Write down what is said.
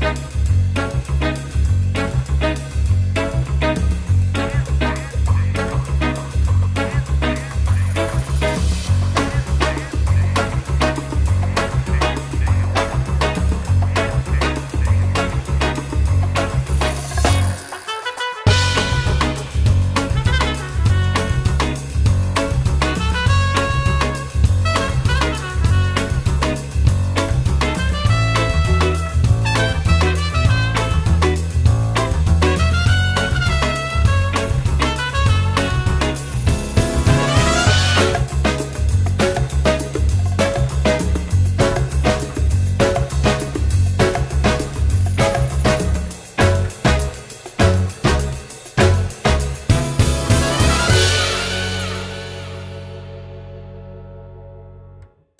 you